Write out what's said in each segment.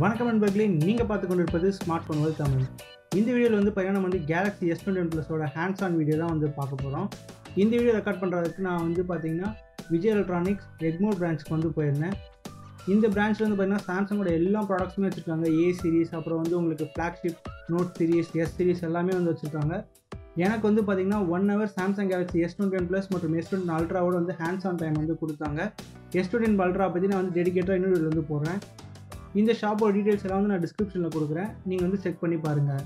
வணக்கம் நண்பர்களே நீங்கள் பார்த்து கொண்டிருப்பது ஸ்மார்ட் ஃபோன் வேர்ல்ட் தமிழ் இந்த வீடியோவில் வந்து பார்த்தீங்கன்னா நம்ம வந்து கேலக்ஸி எஸ் டுவெண்ட்டி ஒன் ப்ளஸோட ஹேண்ட்ஸ் ஆன் வீடியோ தான் வந்து பார்க்க போகிறோம் இந்த வீடியோ ரெக்கார்ட் பண்ணுறதுக்கு நான் வந்து பார்த்தீங்கன்னா விஜய் எலக்ட்ரானிக்ஸ் எக்மோர் பிரான்ச்சுக்கு வந்து போயிருந்தேன். இந்த பிரான்ச்சில் வந்து பார்த்தீங்கன்னா சாம்சங்கோட எல்லா ப்ராடக்ட்ஸுமே வச்சுருக்காங்க. ஏ சீரிஸ் அப்புறம் வந்து உங்களுக்கு flagship note series S series எல்லாமே வந்து வச்சுருக்காங்க. எனக்கு வந்து பார்த்தீங்கன்னா one hour Samsung Galaxy S twenty one plus மற்றும் எஸ் டுவெண்ட்டி அல்ட்ராவோட வந்து ஹேண்ட்ஸ் ஆன் டைம் வந்து கொடுத்தாங்க. எஸ் டுவெண்ட்டி அல்ட்ரா பற்றி நான் வந்து டெடிக்கேட்டாக இன்னொரு வந்து போடுறேன். இந்த ஷாப்போட டீட்டெயில்ஸ் எல்லாம் வந்து நான் டிஸ்கிரிப்ஷனில் கொடுக்குறேன். நீங்கள் வந்து செக் பண்ணி பாருங்கள்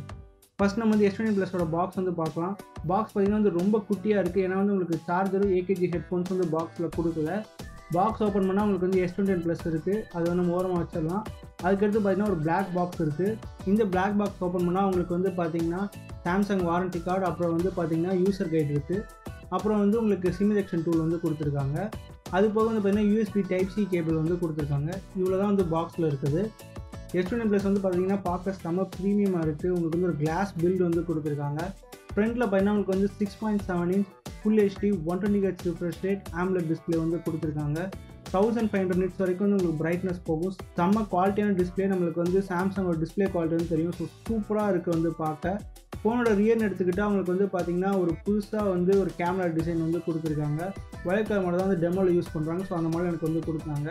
ஃபஸ்ட் நம்ம வந்து எஸ் ப்ளஸோட பாக்ஸ் வந்து பார்க்கலாம். பாக்ஸ் பார்த்தீங்கன்னா வந்து ரொம்ப குட்டியாக இருக்குது ஏன்னா வந்து உங்களுக்கு சார்ஜரும் ஏகேஜி ஹெட்ஃபோன்ஸ் வந்து பாக்ஸில் கொடுக்கல. பாக்ஸ் ஓப்பன் பண்ணால் உங்களுக்கு வந்து எஸ் டுவெண்ட்டி ப்ளஸ் இருக்குது அது வந்து நம்ம ஓரமாக வச்சிடலாம். அதுக்கடுத்து பார்த்தீங்கன்னா ஒரு பிளாக் பாக்ஸ் இருக்குது இந்த பிளாக் பாக்ஸ் ஓப்பன் பண்ணால் உங்களுக்கு வந்து பார்த்தீங்கன்னா சாம்சங் வாரண்டி கார்டு அப்புறம் வந்து பார்த்தீங்கன்னா யூசர் கைட் இருக்குது அப்புறம் வந்து உங்களுக்கு சிம் செக்ஷன் டூல் வந்து கொடுத்துருக்காங்க. அது போக வந்து பார்த்தீங்கன்னா யூஎஸ்பி டைப் சி கேபிள் வந்து கொடுத்துருக்காங்க. இவ்வளோ தான் வந்து பாக்ஸில் இருக்குது. எஸ் டுவெண்ட்டி ப்ளஸ் வந்து பார்த்தீங்கன்னா பார்க்க செம்ம ப்ரீமியமாக இருக்குது உங்களுக்கு வந்து ஒரு கிளாஸ் பில்டு வந்து கொடுத்துருக்காங்க. ஃப்ரண்ட்டில் பார்த்தீங்கன்னா உங்களுக்கு வந்து six point seven inch full HD one twenty H refresh rate AMOLED display வந்து கொடுத்துருக்காங்க. தௌசண்ட் ஃபைவ் ஹண்ட்ரட் நிட்ஸ் வரைக்கும் வந்து உங்களுக்கு பிரைட்னஸ் போகும். செம்ம குவாலிட்டியான டிஸ்பிளே நம்மளுக்கு வந்து சாம்சங்கோட டிஸ்பிளே குவாலிட்டின்னு தெரியும். ஸோ சூப்பராக இருக்குது வந்து பார்க்க. ஃபோனோட ரியர்னு எடுத்துக்கிட்டால் அவங்களுக்கு வந்து பார்த்தீங்கன்னா ஒரு புதுசாக வந்து ஒரு கேமரா டிசைன் வந்து கொடுத்துருக்காங்க. ஒயிட் கலர் மட்டும் தான் வந்து டெமோவில் யூஸ் பண்ணுறாங்க ஸோ அந்த மாதிரி எனக்கு வந்து கொடுத்தாங்க.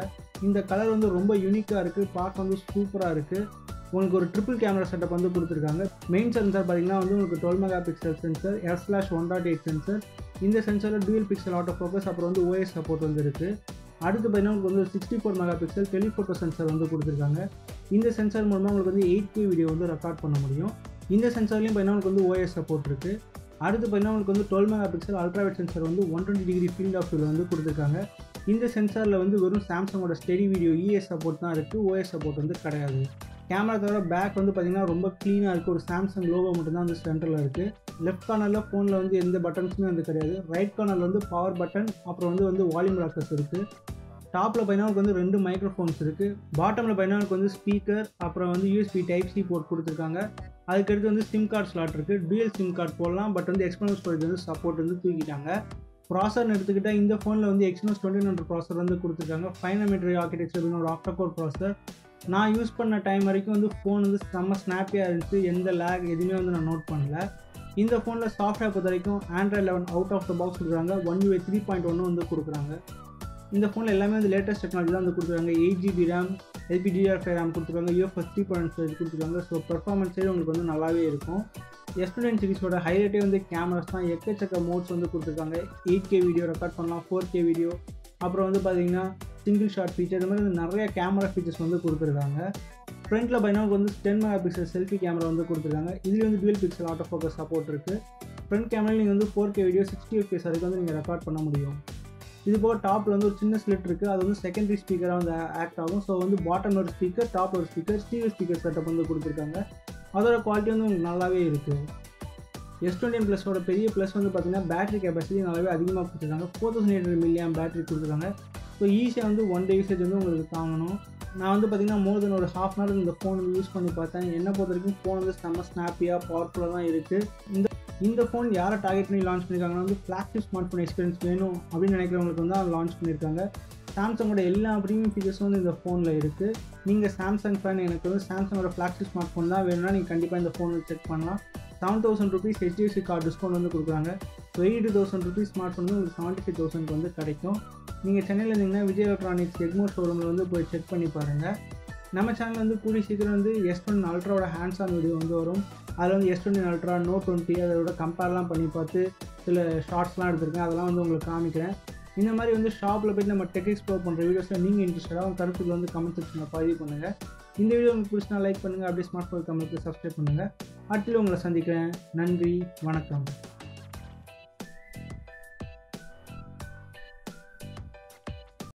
இந்த கலர் வந்து ரொம்ப யூனிக்காக இருக்குது பார்க்க வந்து சூப்பராக இருக்குது உங்களுக்கு ஒரு ட்ரிபிள் கேமரா செட்டப் வந்து கொடுத்துருக்காங்க. மெயின் சென்சர் பார்த்தீங்கன்னா வந்து உங்களுக்கு twelve mega pixel sensor S slash one dot eight sensor இந்த சென்சரில் டூயல் பிக்சல் ஆட்டோ ஃபோக்கஸ் அப்புறம் வந்து ஓஎஸ் சப்போர்ட் வந்து இருக்குது அடுத்து பார்த்தீங்கன்னா உங்களுக்கு வந்து sixty four mega pixel telephoto sensor வந்து கொடுத்துருக்காங்க. இந்த சென்சார் மூலமாக உங்களுக்கு வந்து எயிட் கே வீடியோ வந்து ரெக்கார்ட் பண்ண முடியும். இந்த சென்சார்லையும் பார்த்தீங்கன்னா உங்களுக்கு வந்து ஓஎஸ் சப்போர்ட் இருக்குது அடுத்து பார்த்தீங்கன்னா உங்களுக்கு வந்து twelve mega pixel ultrawide sensor வந்து one twenty degree field of வியூவில் வந்து கொடுத்துருக்காங்க. இந்த சென்சாரில் வந்து வெறும் சாம்சங்கோட ஸ்டெடி வீடியோ இஎஸ் சப்போர்ட் தான் இருக்குது ஓஎஸ் சப்போர்ட் வந்து கிடையாது. கேமரா தவிர பேக் வந்து பார்த்தீங்கன்னா ரொம்ப க்ளீனாக இருக்குது ஒரு சாம்சங் லோகோ மட்டும்தான் வந்து சென்டரில் இருக்குது லெஃப்ட் கார்னரில் ஃபோனில் வந்து எந்த பட்டன்ஸுமே வந்து கிடையாது. ரைட் கார்னரில் வந்து பவர் பட்டன் அப்புறம் வந்து வந்து வால்யூம் ராக்கர்ஸ் இருக்குது டாப்பில் பார்த்தீங்கன்னா வந்து ரெண்டு மைக்ரோஃபோன்ஸ் இருக்குது பாட்டமில் பார்த்தீங்கன்னா வந்து ஸ்பீக்கர் அப்புறம் வந்து யூஎஸ்பி டைப் சி போர்ட் கொடுத்துருக்காங்க. அதுக்கடுத்து வந்து சிம் கார்டு ஸ்லாட் இருக்குது டூயல் சிம் கார்டு போடலாம். பட் வந்து எக்ஸ்டர்னல் ஸ்டோரேஜ் வந்து சப்போர்ட் வந்து தூக்கிட்டாங்க. ப்ராசர்னு எடுத்துக்கிட்டால் இந்த ஃபோனில் வந்து எக்ஸ்னோஸ் டுவெண்ட்டி நைன் ப்ராசர் வந்து கொடுத்துருக்காங்க. ஃபைவ் நைமெட்ரி ஆர்கிடெக்சர் ஒரு ஆக்டோகோர் ப்ராசர் நான் யூஸ் பண்ண டைம் வரைக்கும் வந்து ஃபோன் வந்து செம்ம ஸ்னாப்பியாக இருந்துச்சு. எந்த லேக் எதுவுமே வந்து நான் நோட் பண்ணல. இந்த ஃபோனில் சாஃப்ட்வேர் பொறுத்த வரைக்கும் Android eleven out of the box கொடுக்குறாங்க. ஒன் யூஏ த்ரீ பாயிண்ட் ஒன்று வந்து கொடுக்குறாங்க. இந்த ஃபோனில் எல்லாமே வந்து லேட்டஸ்ட் டெக்னாலஜி தான் வந்து கொடுத்துருக்காங்க eight GB RAM LPDDR five RAM கொடுத்துருக்காங்க. யூஎஃப்எஸ் த்ரீ பாயிண்ட் ஃபைவ் கொடுத்துருக்காங்க. ஸோ பெர்ஃபார்மன்ஸே உங்களுக்கு வந்து நல்லாவே இருக்கும். எஸ்பிடென்ட் சீரிஸோட ஹைலைட்டே வந்து கேமராஸ் தான். எக்கச்சக்க மோட்ஸ் வந்து கொடுத்துருக்காங்க. எயிட் கே வீடியோ ரெக்கார்ட் பண்ணலாம் ஃபோர் கே வீடியோ அப்புறம் வந்து பார்த்தீங்கன்னா சிங்கிள் ஷாட் ஃபீச்சர் இந்த மாதிரி நிறைய கேமரா ஃபீச்சர்ஸ் வந்து கொடுத்துருக்காங்க. ஃப்ரண்ட்டில் பார்த்தீங்கன்னா வந்து ten mega pixel selfie camera வந்து கொடுத்துருக்காங்க. இதுலேயும் வந்து dual pixel auto focus support இருக்குது ஃப்ரண்ட் கேமரா நீங்கள் வந்து four K video sixty F வரைக்கும் வந்து நீங்கள் ரெக்கார்ட் பண்ண முடியும். இது போக டாப்பில் வந்து ஒரு சின்ன ஸ்லிட் இருக்குது அது வந்து செகண்டரி ஸ்பீக்கராக வந்து ஆக்ட் ஆகும். ஸோ வந்து பாட்டம் ஒரு ஸ்பீக்கர் டாப் ஒரு ஸ்பீக்கர் ஸ்டீரியோ ஸ்பீக்கர் செட்டப் வந்து கொடுத்துருக்காங்க. அதோட குவாலிட்டி வந்து உங்களுக்கு நல்லாவே இருக்குது எஸ் டுவெண்ட்டி ப்ளஸோட பெரிய ப்ளஸ் வந்து பார்த்தீங்கன்னா பேட்டரி கெப்பாசிட்டி நல்லாவே அதிகமாக கொடுத்துருக்காங்க. Four thousand eight hundred milliamp battery கொடுத்துருக்காங்க. ஸோ ஈஸியாக வந்து ஒன் டே யூசேஜ் வந்து உங்களுக்கு தாங்கணும். நான் வந்து பார்த்தீங்கன்னா மோர் தென் ஒரு ஹாஃப் அன் ஹவர் இந்த ஃபோன் வந்து யூஸ் பண்ணி பார்த்தேன். என்னை பொறுத்த வரைக்கும் ஃபோன் வந்து செம்ம ஸ்னாப்பியாக பவர்ஃபுல்லாக தான் இருக்குது இந்த இந்த ஃபோன் யாரை டார்கெட் பண்ணி லான்ச் பண்ணியிருக்காங்கன்னா வந்து ஃப்ளாக்ஷிப் ஸ்மார்ட் ஃபோன் எக்ஸ்பீரியன்ஸ் வேணும் அப்படின்னு நினைக்கிறவங்களுக்கு வந்து லான்ச் பண்ணியிருக்காங்க சாம்சங்கோட எல்லா ப்ரீமியம் ஃபீச்சர்ஸும் வந்து இந்த ஃபோனில் இருக்குது நீங்கள் சாம்சங் ஃபேன் எனக்கு வந்து சாம்சங்கோட ஃப்ளாக்ஷிப் ஸ்மார்ட் ஃபோன் தான் வேணும்னா நீங்கள் கண்டிப்பாக இந்த ஃபோன் செக் பண்ணலாம். Seven thousand rupees HDFC card discount வந்து கொடுக்குறாங்க. So eight thousand rupees smart phone வந்து உங்களுக்கு செவன்ட்டி ஃபைவ் தௌசண்ட் வந்து கிடைக்கும். நீங்கள் சென்னையில் இருந்தீங்கன்னா விஜய் எலக்ட்ரானிக்ஸ் எக்மோர் ஷோரூமில் வந்து போய் செக் பண்ணி பாருங்கள் நம்ம சேனல் வந்து கூடிய சீக்கிரம் வந்து எஸ் ஒன் அல்ட்ராவோட ஹேண்ட்ஸ் ஆன் வீடியோ வந்து வரும். அதில் வந்து S twenty ultra no twenty அதோட கம்பேர்லாம் பண்ணி பார்த்து சில ஷார்ட்ஸ்லாம் எடுத்திருக்கேன். அதெல்லாம் வந்து உங்களுக்கு காமிக்கிறேன். இந்த மாதிரி வந்து ஷாப்பில் போய் நம்ம டெக் எக்ஸ்ப்ளோர் பண்ணுற வீடியோஸில் நீங்கள் இன்ட்ரெஸ்டாக உங்கள் கருத்துக்கள் வந்து கமெண்ட் செக்ஷனில் பதிவு பண்ணுங்கள் இந்த வீடியோ உங்களுக்கு பிடிச்சினா லைக் பண்ணுங்கள் அப்படியே ஸ்மார்ட் ஃபோன் கமெண்ட்டுக்கு சப்ஸ்கிரைப் பண்ணுங்கள் அடுத்து உங்களை சந்திக்கிறேன். நன்றி வணக்கம்.